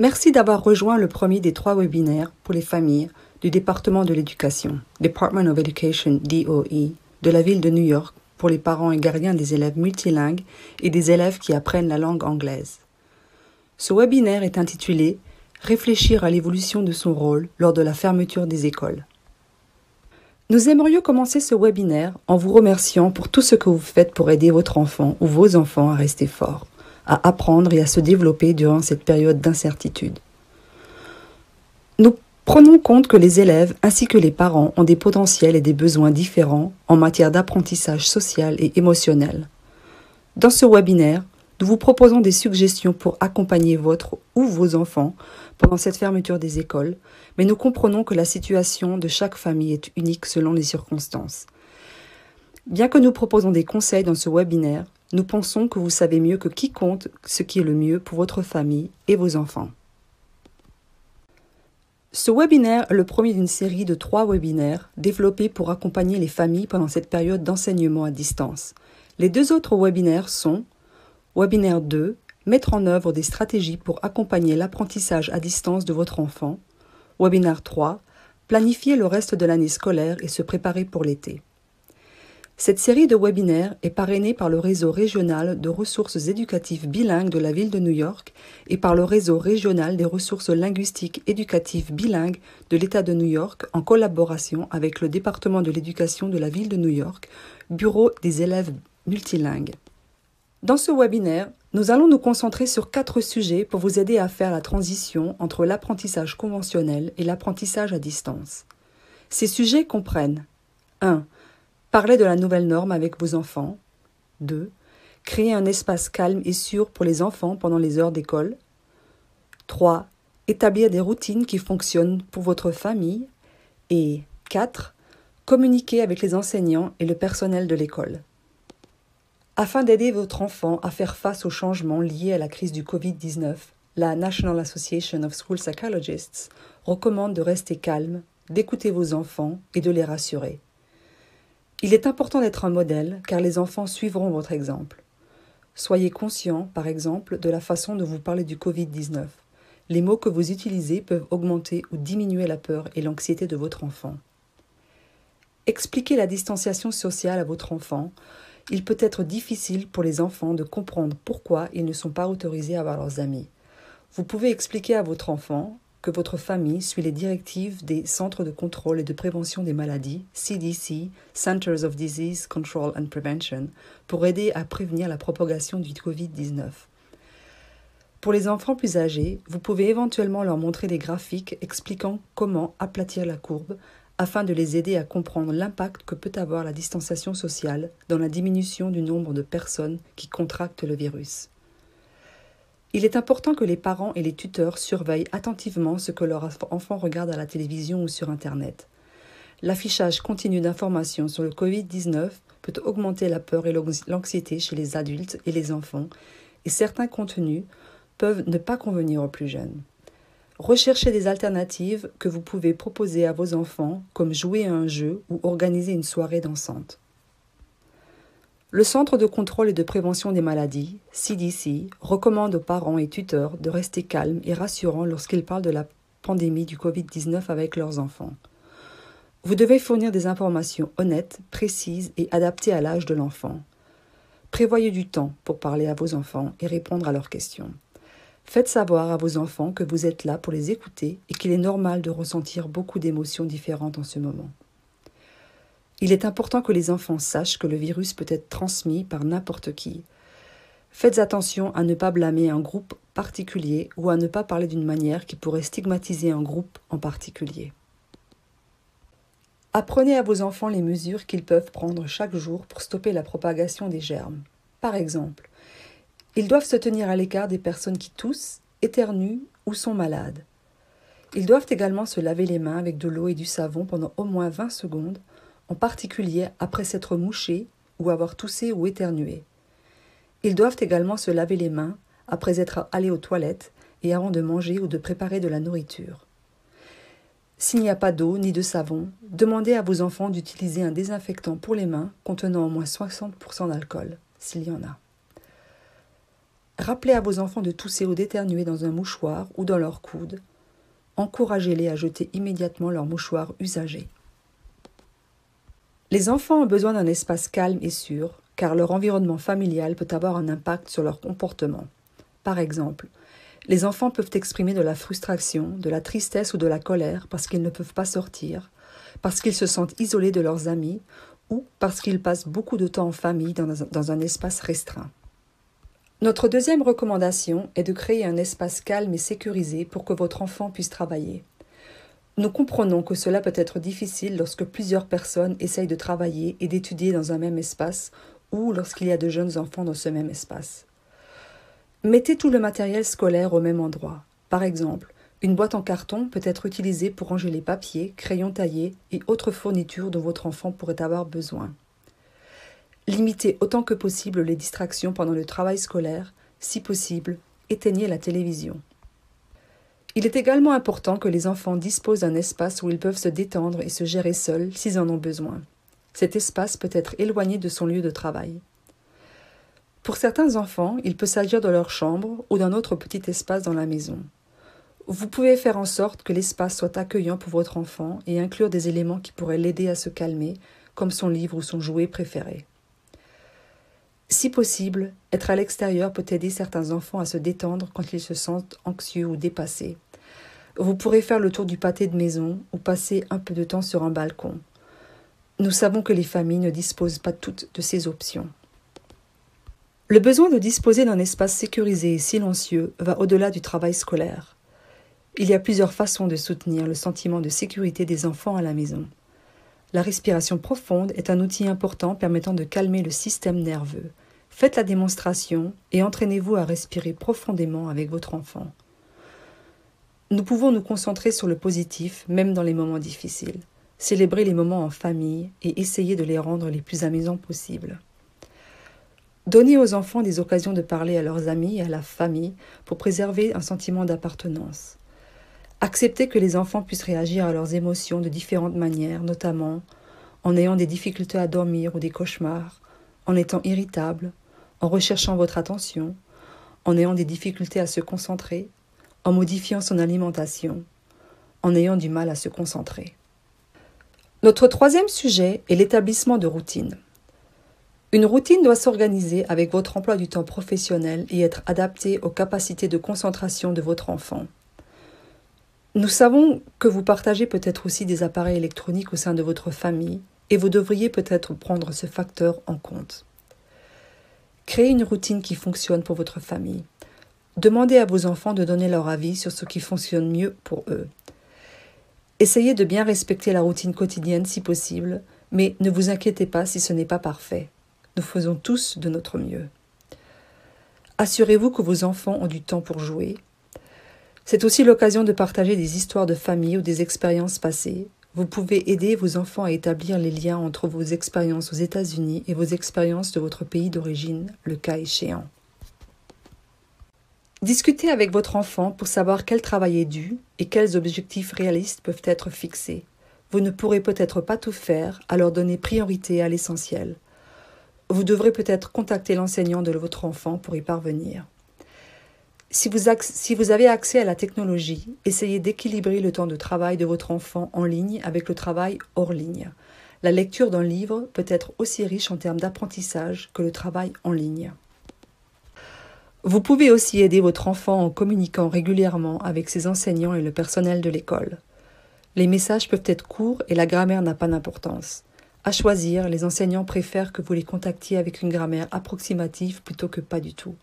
Merci d'avoir rejoint le premier des trois webinaires pour les familles du département de l'éducation, Department of Education, DOE, de la ville de New York pour les parents et gardiens des élèves multilingues et des élèves qui apprennent la langue anglaise. Ce webinaire est intitulé Réfléchir à l'évolution de son rôle lors de la fermeture des écoles. Nous aimerions commencer ce webinaire en vous remerciant pour tout ce que vous faites pour aider votre enfant ou vos enfants à rester forts, à apprendre et à se développer durant cette période d'incertitude. Nous prenons compte que les élèves ainsi que les parents ont des potentiels et des besoins différents en matière d'apprentissage social et émotionnel. Dans ce webinaire, nous vous proposons des suggestions pour accompagner votre ou vos enfants pendant cette fermeture des écoles, mais nous comprenons que la situation de chaque famille est unique selon les circonstances. Bien que nous proposons des conseils dans ce webinaire, nous pensons que vous savez mieux que quiconque ce qui est le mieux pour votre famille et vos enfants. Ce webinaire est le premier d'une série de trois webinaires développés pour accompagner les familles pendant cette période d'enseignement à distance. Les deux autres webinaires sont Webinaire 2 Mettre en œuvre des stratégies pour accompagner l'apprentissage à distance de votre enfant. Webinaire 3 Planifier le reste de l'année scolaire et se préparer pour l'été. Cette série de webinaires est parrainée par le réseau régional de ressources éducatives bilingues de la ville de New York et par le réseau régional des ressources linguistiques éducatives bilingues de l'État de New York en collaboration avec le département de l'éducation de la ville de New York, Bureau des élèves multilingues. Dans ce webinaire, nous allons nous concentrer sur quatre sujets pour vous aider à faire la transition entre l'apprentissage conventionnel et l'apprentissage à distance. Ces sujets comprennent 1. Parler de la nouvelle norme avec vos enfants. 2. Créer un espace calme et sûr pour les enfants pendant les heures d'école. 3. Établir des routines qui fonctionnent pour votre famille. Et 4. Communiquer avec les enseignants et le personnel de l'école. Afin d'aider votre enfant à faire face aux changements liés à la crise du Covid-19, la National Association of School Psychologists recommande de rester calme, d'écouter vos enfants et de les rassurer. Il est important d'être un modèle car les enfants suivront votre exemple. Soyez conscient, par exemple, de la façon dont vous parlez du Covid-19. Les mots que vous utilisez peuvent augmenter ou diminuer la peur et l'anxiété de votre enfant. Expliquez la distanciation sociale à votre enfant il peut être difficile pour les enfants de comprendre pourquoi ils ne sont pas autorisés à voir leurs amis. Vous pouvez expliquer à votre enfant que votre famille suit les directives des Centres de contrôle et de prévention des maladies, CDC, Centers of Disease Control and Prevention, pour aider à prévenir la propagation du Covid-19. Pour les enfants plus âgés, vous pouvez éventuellement leur montrer des graphiques expliquant comment aplatir la courbe afin de les aider à comprendre l'impact que peut avoir la distanciation sociale dans la diminution du nombre de personnes qui contractent le virus. Il est important que les parents et les tuteurs surveillent attentivement ce que leurs enfants regardent à la télévision ou sur Internet. L'affichage continu d'informations sur le Covid-19 peut augmenter la peur et l'anxiété chez les adultes et les enfants, et certains contenus peuvent ne pas convenir aux plus jeunes. Recherchez des alternatives que vous pouvez proposer à vos enfants, comme jouer à un jeu ou organiser une soirée dansante. Le Centre de contrôle et de prévention des maladies, CDC, recommande aux parents et tuteurs de rester calmes et rassurants lorsqu'ils parlent de la pandémie du Covid-19 avec leurs enfants. Vous devez fournir des informations honnêtes, précises et adaptées à l'âge de l'enfant. Prévoyez du temps pour parler à vos enfants et répondre à leurs questions. Faites savoir à vos enfants que vous êtes là pour les écouter et qu'il est normal de ressentir beaucoup d'émotions différentes en ce moment. Il est important que les enfants sachent que le virus peut être transmis par n'importe qui. Faites attention à ne pas blâmer un groupe particulier ou à ne pas parler d'une manière qui pourrait stigmatiser un groupe en particulier. Apprenez à vos enfants les mesures qu'ils peuvent prendre chaque jour pour stopper la propagation des germes. Par exemple, ils doivent se tenir à l'écart des personnes qui toussent, éternuent ou sont malades. Ils doivent également se laver les mains avec de l'eau et du savon pendant au moins 20 secondes, en particulier après s'être mouchés ou avoir toussé ou éternué. Ils doivent également se laver les mains après être allés aux toilettes et avant de manger ou de préparer de la nourriture. S'il n'y a pas d'eau ni de savon, demandez à vos enfants d'utiliser un désinfectant pour les mains contenant au moins 60% d'alcool, s'il y en a. Rappelez à vos enfants de tousser ou d'éternuer dans un mouchoir ou dans leur coude. Encouragez-les à jeter immédiatement leur mouchoir usagé. Les enfants ont besoin d'un espace calme et sûr, car leur environnement familial peut avoir un impact sur leur comportement. Par exemple, les enfants peuvent exprimer de la frustration, de la tristesse ou de la colère parce qu'ils ne peuvent pas sortir, parce qu'ils se sentent isolés de leurs amis ou parce qu'ils passent beaucoup de temps en famille dans un, espace restreint. Notre deuxième recommandation est de créer un espace calme et sécurisé pour que votre enfant puisse travailler. Nous comprenons que cela peut être difficile lorsque plusieurs personnes essayent de travailler et d'étudier dans un même espace ou lorsqu'il y a de jeunes enfants dans ce même espace. Mettez tout le matériel scolaire au même endroit. Par exemple, une boîte en carton peut être utilisée pour ranger les papiers, crayons taillés et autres fournitures dont votre enfant pourrait avoir besoin. Limitez autant que possible les distractions pendant le travail scolaire. Si possible, éteignez la télévision. Il est également important que les enfants disposent d'un espace où ils peuvent se détendre et se gérer seuls s'ils en ont besoin. Cet espace peut être éloigné de son lieu de travail. Pour certains enfants, il peut s'agir de leur chambre ou d'un autre petit espace dans la maison. Vous pouvez faire en sorte que l'espace soit accueillant pour votre enfant et inclure des éléments qui pourraient l'aider à se calmer, comme son livre ou son jouet préféré. Si possible, être à l'extérieur peut aider certains enfants à se détendre quand ils se sentent anxieux ou dépassés. Vous pourrez faire le tour du pâté de maison ou passer un peu de temps sur un balcon. Nous savons que les familles ne disposent pas toutes de ces options. Le besoin de disposer d'un espace sécurisé et silencieux va au-delà du travail scolaire. Il y a plusieurs façons de soutenir le sentiment de sécurité des enfants à la maison. La respiration profonde est un outil important permettant de calmer le système nerveux. Faites la démonstration et entraînez-vous à respirer profondément avec votre enfant. Nous pouvons nous concentrer sur le positif même dans les moments difficiles, célébrer les moments en famille et essayer de les rendre les plus amusants possibles. Donnez aux enfants des occasions de parler à leurs amis et à la famille pour préserver un sentiment d'appartenance. Acceptez que les enfants puissent réagir à leurs émotions de différentes manières, notamment en ayant des difficultés à dormir ou des cauchemars, en étant irritables, en recherchant votre attention, en ayant des difficultés à se concentrer, en modifiant son alimentation, en ayant du mal à se concentrer. Notre troisième sujet est l'établissement de routines. Une routine doit s'organiser avec votre emploi du temps professionnel et être adaptée aux capacités de concentration de votre enfant. Nous savons que vous partagez peut-être aussi des appareils électroniques au sein de votre famille et vous devriez peut-être prendre ce facteur en compte. Créez une routine qui fonctionne pour votre famille. Demandez à vos enfants de donner leur avis sur ce qui fonctionne mieux pour eux. Essayez de bien respecter la routine quotidienne si possible, mais ne vous inquiétez pas si ce n'est pas parfait. Nous faisons tous de notre mieux. Assurez-vous que vos enfants ont du temps pour jouer. C'est aussi l'occasion de partager des histoires de famille ou des expériences passées. Vous pouvez aider vos enfants à établir les liens entre vos expériences aux États-Unis et vos expériences de votre pays d'origine, le cas échéant. Discutez avec votre enfant pour savoir quel travail est dû et quels objectifs réalistes peuvent être fixés. Vous ne pourrez peut-être pas tout faire, alors donnez priorité à l'essentiel. Vous devrez peut-être contacter l'enseignant de votre enfant pour y parvenir. Si vous, avez accès à la technologie, essayez d'équilibrer le temps de travail de votre enfant en ligne avec le travail hors ligne. La lecture d'un livre peut être aussi riche en termes d'apprentissage que le travail en ligne. Vous pouvez aussi aider votre enfant en communiquant régulièrement avec ses enseignants et le personnel de l'école. Les messages peuvent être courts et la grammaire n'a pas d'importance. À choisir, les enseignants préfèrent que vous les contactiez avec une grammaire approximative plutôt que pas du tout.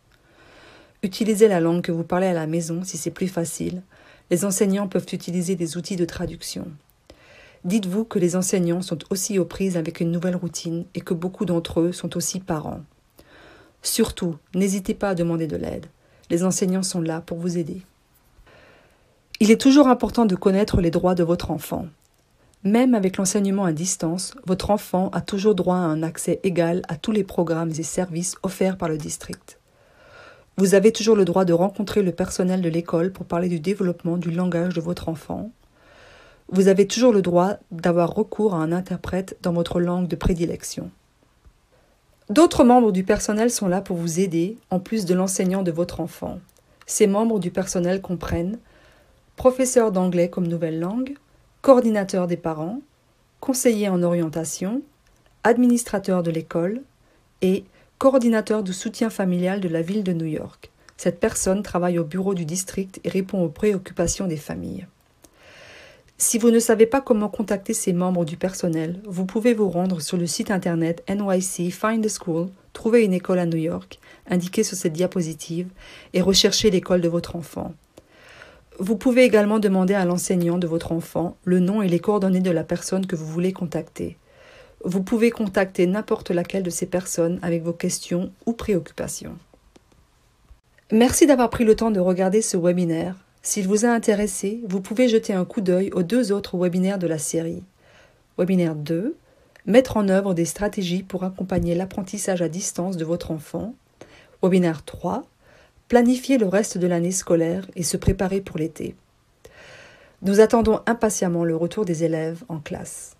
Utilisez la langue que vous parlez à la maison si c'est plus facile. Les enseignants peuvent utiliser des outils de traduction. Dites-vous que les enseignants sont aussi aux prises avec une nouvelle routine et que beaucoup d'entre eux sont aussi parents. Surtout, n'hésitez pas à demander de l'aide. Les enseignants sont là pour vous aider. Il est toujours important de connaître les droits de votre enfant. Même avec l'enseignement à distance, votre enfant a toujours droit à un accès égal à tous les programmes et services offerts par le district. Vous avez toujours le droit de rencontrer le personnel de l'école pour parler du développement du langage de votre enfant. Vous avez toujours le droit d'avoir recours à un interprète dans votre langue de prédilection. D'autres membres du personnel sont là pour vous aider, en plus de l'enseignant de votre enfant. Ces membres du personnel comprennent professeur d'anglais comme nouvelle langue, coordinateur des parents, conseiller en orientation, administrateur de l'école et coordinateur de soutien familial de la ville de New York. Cette personne travaille au bureau du district et répond aux préoccupations des familles. Si vous ne savez pas comment contacter ces membres du personnel, vous pouvez vous rendre sur le site internet NYC Find a School, trouver une école à New York, indiquée sur cette diapositive, et rechercher l'école de votre enfant. Vous pouvez également demander à l'enseignant de votre enfant le nom et les coordonnées de la personne que vous voulez contacter. Vous pouvez contacter n'importe laquelle de ces personnes avec vos questions ou préoccupations. Merci d'avoir pris le temps de regarder ce webinaire. S'il vous a intéressé, vous pouvez jeter un coup d'œil aux deux autres webinaires de la série. Webinaire 2 Mettre en œuvre des stratégies pour accompagner l'apprentissage à distance de votre enfant. Webinaire 3 Planifier le reste de l'année scolaire et se préparer pour l'été. Nous attendons impatiemment le retour des élèves en classe.